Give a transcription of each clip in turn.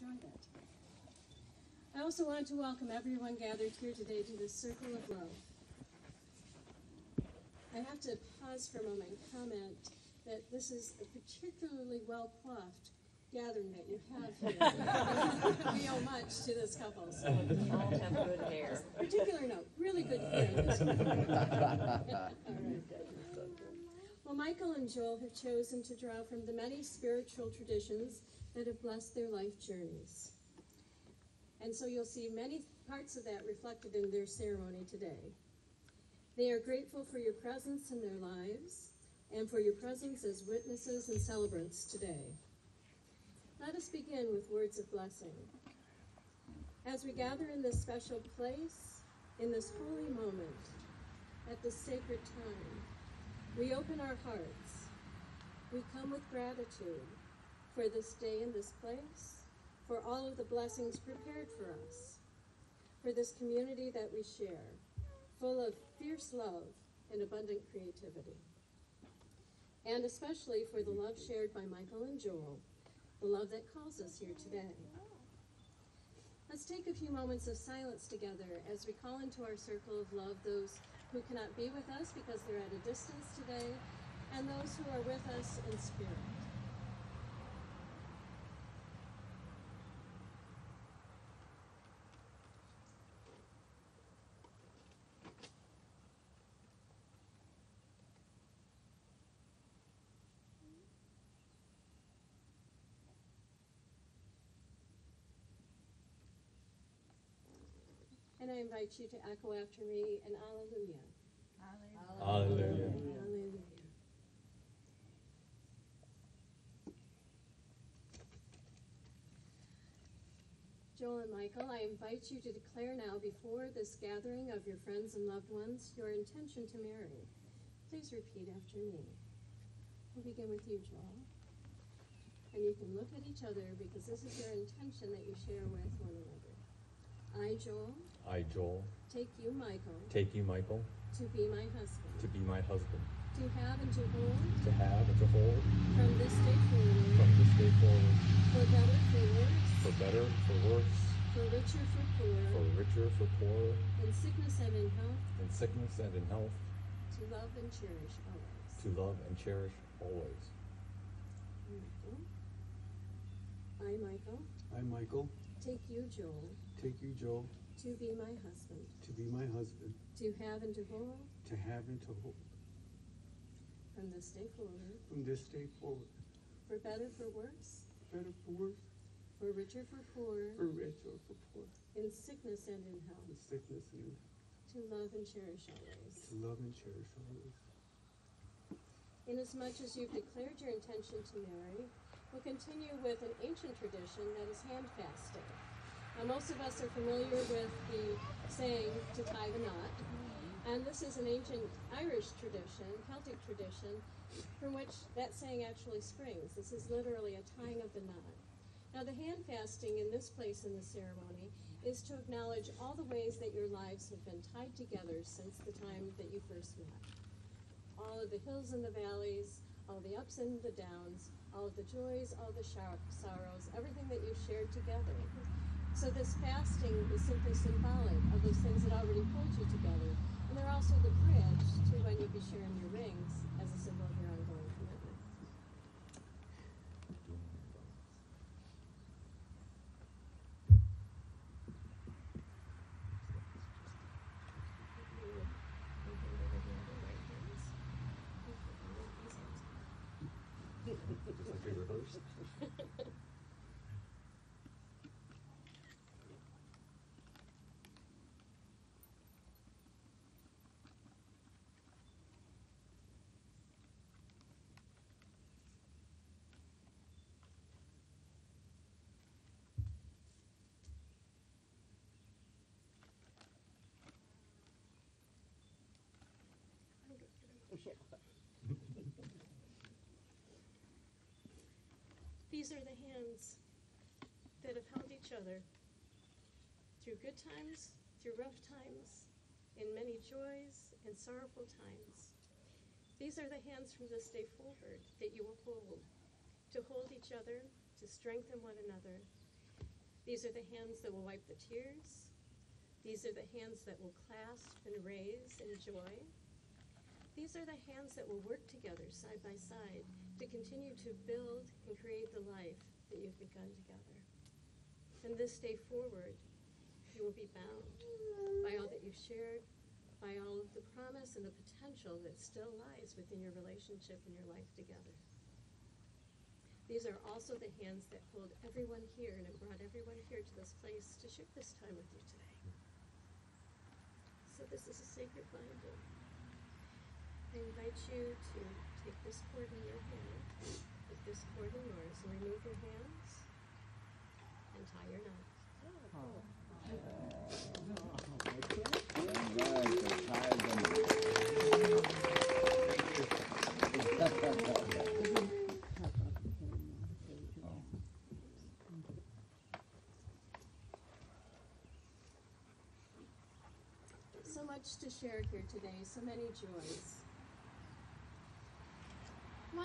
enjoy that today. I also want to welcome everyone gathered here today to this Circle of Love. I have to pause for a moment and comment that this is a particularly well coiffed gathering that you have here. we owe much to this couple. So. All have good hair. Particular note, really good hair. Well, Michael and Joel have chosen to draw from the many spiritual traditions that have blessed their life journeys. And so you'll see many parts of that reflected in their ceremony today. They are grateful for your presence in their lives and for your presence as witnesses and celebrants today. Let us begin with words of blessing. As we gather in this special place, in this holy moment, at this sacred time, we open our hearts. We come with gratitude for this day and this place, for all of the blessings prepared for us, for this community that we share, full of fierce love and abundant creativity. And especially for the love shared by Michael and Joel, the love that calls us here today. Let's take a few moments of silence together as we call into our circle of love those who cannot be with us because they're at a distance today, and those who are with us in spirit. And I invite you to echo after me an Alleluia. Hallelujah. Alleluia. Joel and Michael, I invite you to declare now before this gathering of your friends and loved ones your intention to marry. Please repeat after me. We'll begin with you, Joel. And you can look at each other because this is your intention that you share with one another. I, Joel, I, Joel, take you, Michael, take you, Michael, to be my husband, to be my husband, to have and to hold. To have and to hold. From this day forward, from this day forward, for better, for worse, for better, for worse, for richer, for poor, for richer, for poorer, in sickness and in health, in sickness and in health, to love and cherish always. to love and cherish always. Michael. I, Michael, I, Michael, take you, Joel, take you, Joel, to be my husband, to be my husband, to have and to hold. To have and to hold. From this day forward, from this day forward, for better, for worse, better for worse, for richer, for poorer, for rich or for poor, in sickness and in health, in sickness and in to love and cherish always. to love and cherish always. Inasmuch as you've declared your intention to marry, we'll continue with an ancient tradition that is handfasting. Now, most of us are familiar with the saying to tie the knot, and this is an ancient Irish tradition, Celtic tradition, from which that saying actually springs. This is literally a tying of the knot. Now, the hand fasting in this place in the ceremony is to acknowledge all the ways that your lives have been tied together since the time that you first met. All of the hills and the valleys, all the ups and the downs, all of the joys, all the sorrows, everything that you've shared together. So, this fasting is simply symbolic of those things that already pulled you together. And they're also the bridge to when you'll be sharing your rings as a symbol of your ongoing commitment. Just like we rehearsed. These are the hands that have held each other through good times, through rough times, in many joys and sorrowful times. These are the hands from this day forward that you will hold, to hold each other, to strengthen one another, These are the hands that will wipe the tears. These are the hands that will clasp and raise in joy. These are the hands that will work together side by side to continue to build and create the life that you've begun together. From this day forward, you will be bound by all that you've shared, by all of the promise and the potential that still lies within your relationship and your life together. These are also the hands that pulled everyone here and have brought everyone here to this place to share this time with you today. So this is a sacred binding. I invite you to take this cord in your hand, put this cord in yours, and remove your hands and tie your knot. So much to share here today, so many joys.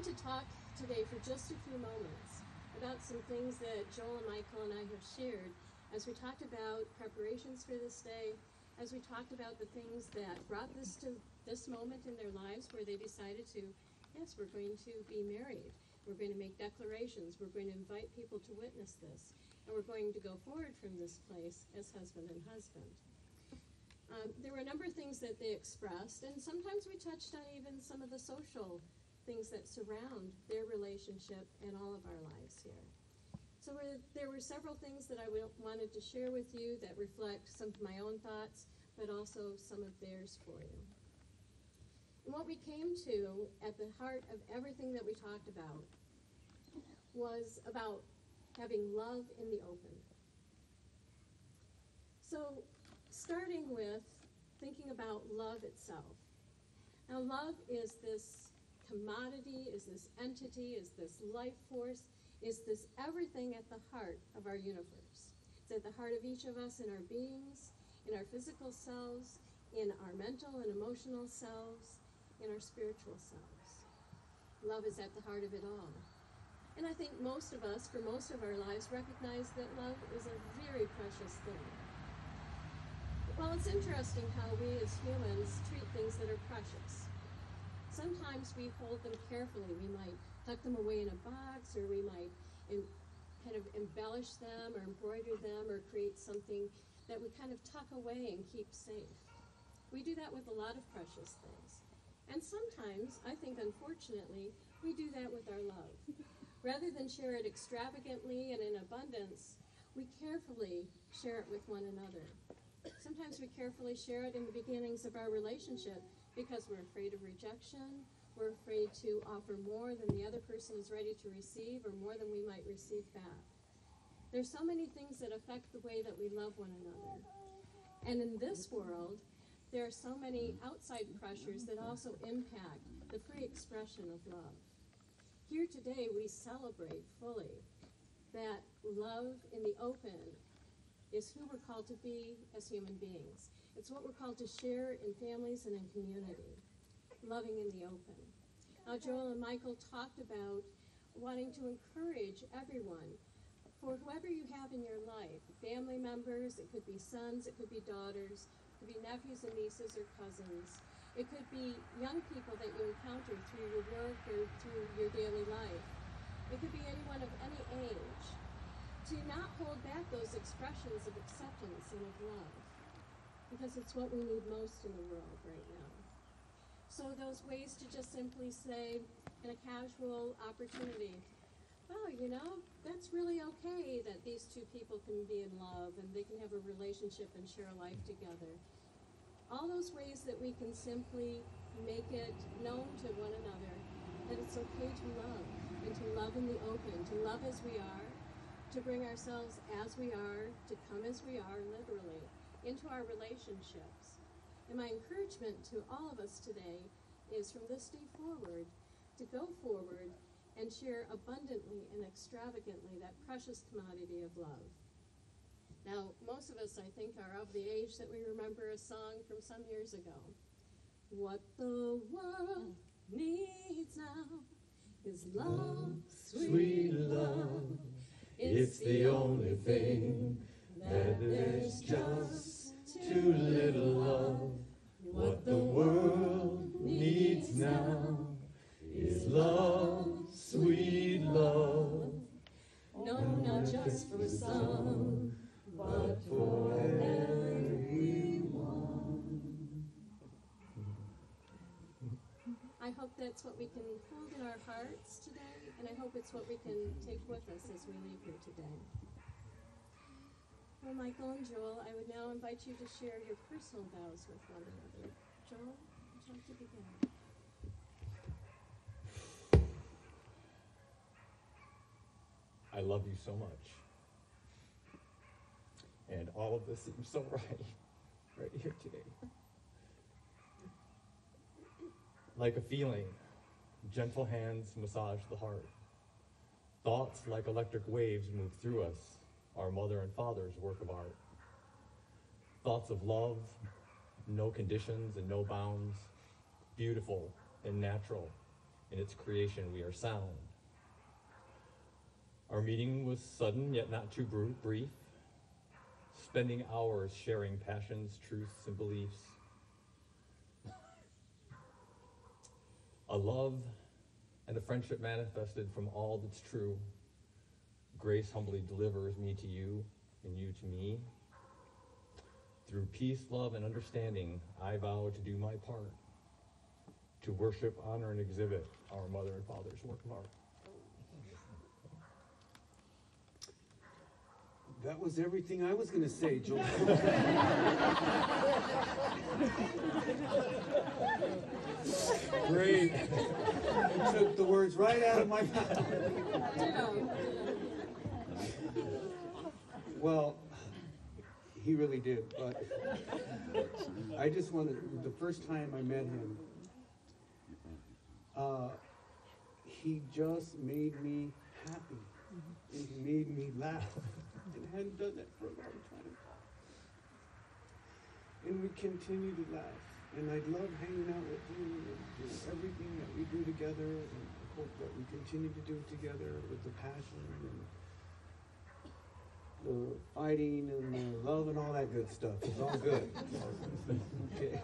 To talk today for just a few moments about some things that Joel and Michael and I have shared as we talked about preparations for this day, as we talked about the things that brought this to this moment in their lives where they decided to, yes, we're going to be married. We're going to make declarations. We're going to invite people to witness this. And we're going to go forward from this place as husband and husband. Um, there were a number of things that they expressed, and sometimes we touched on even some of the social things that surround their relationship and all of our lives here. So there were several things that I wanted to share with you that reflect some of my own thoughts, but also some of theirs for you. And what we came to at the heart of everything that we talked about was about having love in the open. So starting with thinking about love itself. Now, love is this commodity, is this entity, is this life force, is this everything at the heart of our universe. It's at the heart of each of us in our beings, in our physical selves, in our mental and emotional selves, in our spiritual selves. Love is at the heart of it all. And I think most of us, for most of our lives, recognize that love is a very precious thing. Well, it's interesting how we as humans treat things that are precious. Sometimes we hold them carefully. We might tuck them away in a box, or we might kind of embellish them, or embroider them, or create something that we kind of tuck away and keep safe. We do that with a lot of precious things. And sometimes, I think unfortunately, we do that with our love. Rather than share it extravagantly and in abundance, we carefully share it with one another. Sometimes we carefully share it in the beginnings of our relationship because we're afraid of rejection, we're afraid to offer more than the other person is ready to receive or more than we might receive back. There's so many things that affect the way that we love one another. And in this world, there are so many outside pressures that also impact the free expression of love. Here today, we celebrate fully that love in the open is who we're called to be as human beings. It's what we're called to share in families and in community, loving in the open. Now, Joel and Michael talked about wanting to encourage everyone for whoever you have in your life family members, it could be sons, it could be daughters, it could be nephews and nieces or cousins. It could be young people that you encounter through your work or through your daily life. It could be anyone of any age. To not hold back those expressions of acceptance and of love, because it's what we need most in the world right now. So, those ways to just simply say, in a casual opportunity, oh, you know, that's really okay that these two people can be in love and they can have a relationship and share a life together. All those ways that we can simply make it known to one another that it's okay to love and to love in the open, to love as we are, to bring ourselves as we are, to come as we are, literally, into our relationships. And my encouragement to all of us today is from this day forward to go forward and share abundantly and extravagantly that precious commodity of love. Now, most of us, I think, are of the age that we remember a song from some years ago. What the world needs now is love, sweet love. It's the only thing that there's just too little of. What the world needs now is love, sweet love. No, not just for some, but for What we can hold in our hearts today, and I hope it's what we can take with us as we leave here today. Well, Michael and Joel, I would now invite you to share your personal vows with one another. Joel, would you like to begin? I love you so much. And all of this seems so right, right here today. Like a feeling, gentle hands massage the heart. Thoughts like electric waves move through us, our mother and father's work of art. Thoughts of love, no conditions and no bounds, beautiful and natural. In its creation, we are sound. Our meeting was sudden yet not too brief, spending hours sharing passions, truths, and beliefs. A love and a friendship manifested from all that's true. Grace humbly delivers me to you and you to me. Through peace, love, and understanding, I vow to do my part to worship, honor, and exhibit our mother and father's work of art. That was everything I was gonna say, Joel. Great. You took the words right out of my mouth. Well, he really did, but I just wanted, the first time I met him, uh, he just made me happy. He made me laugh. Hadn't done that for a long time. And we continue to laugh. And I love hanging out with you and everything that we do together. And I hope that we continue to do it together with the passion and the fighting and the love and all that good stuff. It's all good. okay.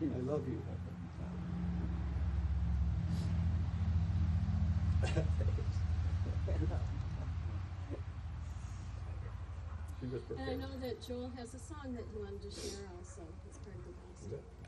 I love you. Was And I know that Joel has a song that he wanted to share also. As part of the gospel.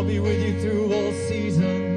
I'll be with you through all seasons.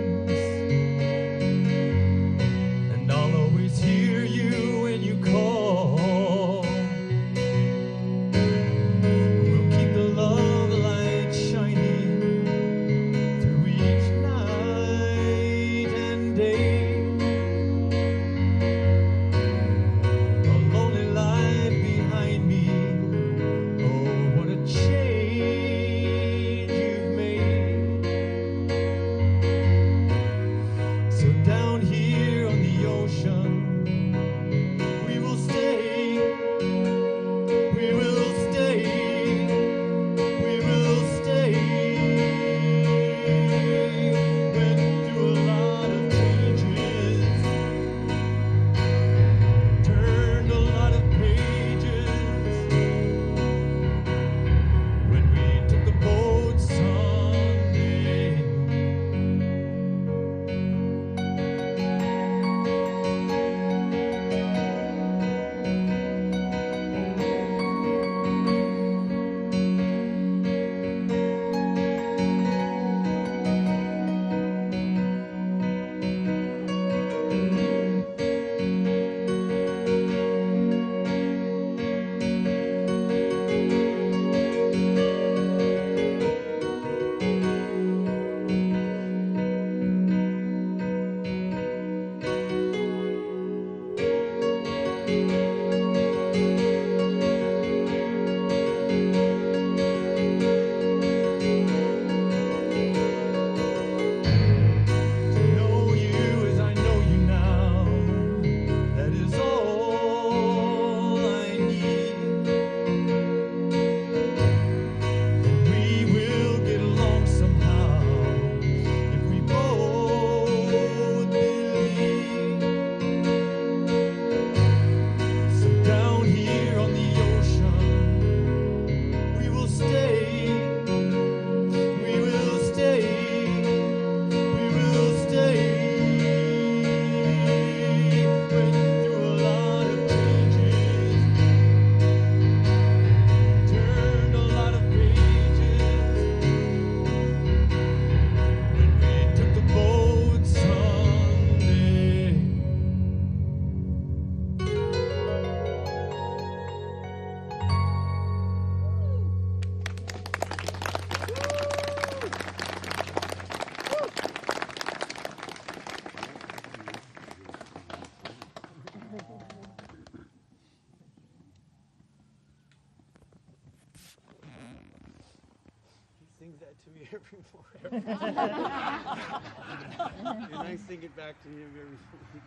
Sings that to me every morning. and I sing it back to him every morning.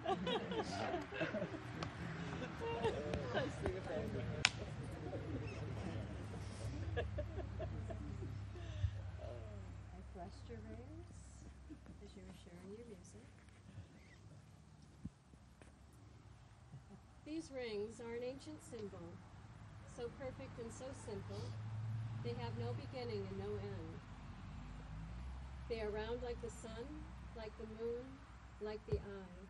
I blessed your rings as you were sharing your music. These rings are an ancient symbol, so perfect and so simple, they have no beginning and no end. They are round like the sun, like the moon, like the eye,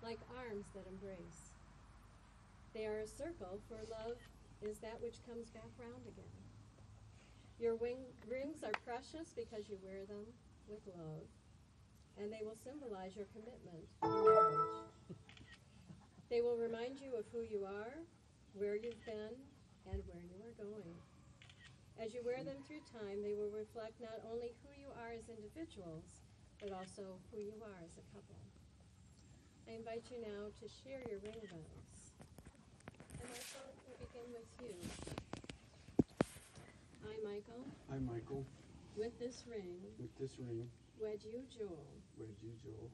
like arms that embrace. They are a circle, for love is that which comes back round again. Your wing, rings are precious because you wear them with love, and they will symbolize your commitment in marriage. They will remind you of who you are, where you've been, and where you are going. As you wear them through time, they will reflect not only who you are as individuals, but also who you are as a couple. I invite you now to share your ring vows. And Michael, we'll begin with you. I, Michael, I, Michael, with this ring, with this ring, wed you, Joel, wed you, Joel,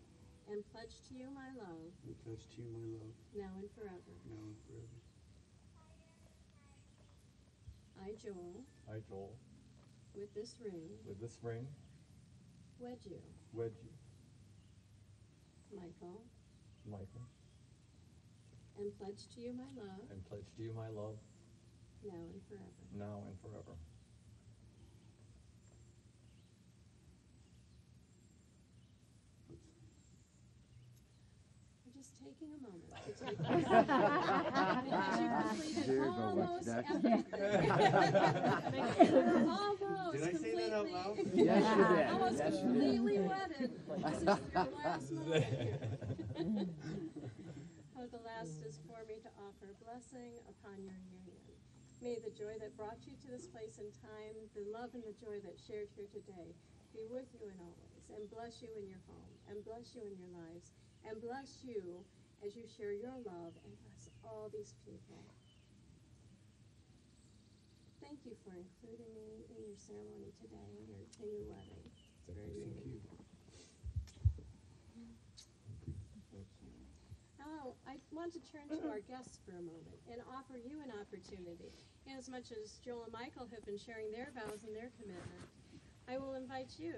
and pledge to you my love, and pledge to you my love, now and forever. now and forever. I, Joel, I, Joel, with this ring, with this ring, wed you, wed you, Michael, Michael, and pledge to you my love, and pledge to you my love, now and forever. now and forever. Taking a moment to take this. Because you completed There's almost everything. Almost Did I say that out loud? completely- Yes, you did. Almost Yes, you did. completely wedded. This is your last moment here. Oh, the last is for me to offer blessing upon your union. May the joy that brought you to this place and time, the love and the joy that shared here today, be with you and always, and bless you in your home, and bless you in your lives, and bless you as you share your love, and bless all these people. Thank you for including me in your ceremony today, in your, in your wedding. It's very Thank you. Thank you. Now, I want to turn to our guests for a moment and offer you an opportunity. As much as Joel and Michael have been sharing their vows and their commitment, I will invite you.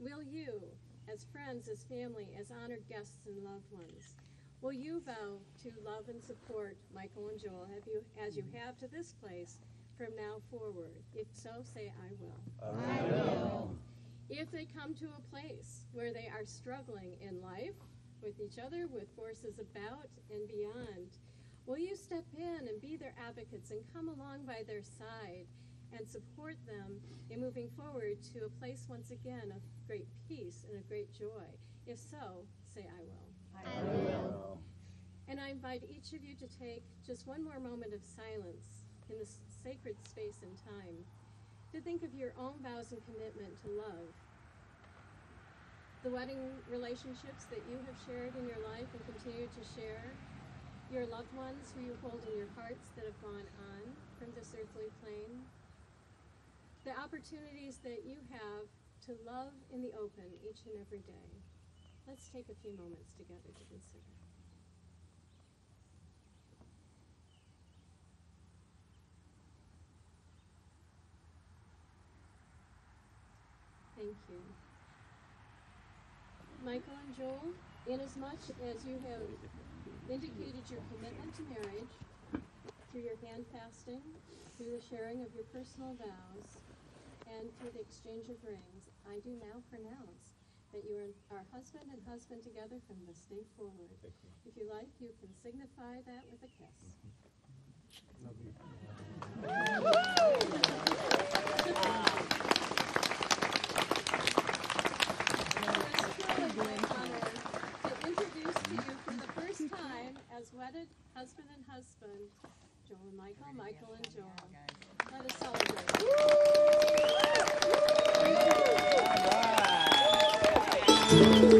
Will you, as friends, as family, as honored guests and loved ones, will you vow to love and support Michael and Joel have you, as you have to this place from now forward? If so, say, I will. I will. If they come to a place where they are struggling in life with each other, with forces about and beyond, will you step in and be their advocates and come along by their side and support them in moving forward to a place once again of great peace and of great joy? If so, say, I will. I will. And I invite each of you to take just one more moment of silence in this sacred space and time to think of your own vows and commitment to love. The wedding relationships that you have shared in your life and continue to share, your loved ones who you hold in your hearts that have gone on from this earthly plane, the opportunities that you have to love in the open each and every day. Let's take a few moments together to consider. Thank you. Michael and Joel, inasmuch as you have indicated your commitment to marriage through your hand fasting, through the sharing of your personal vows, and through the exchange of rings, I do now pronounce that you are, are husband and husband together from this day forward. If you like, you can signify that with a kiss. Love you. It's truly my honor to introduce to you for the first time as wedded husband and husband, Joel and Michael, Michael and Joel. Let us celebrate.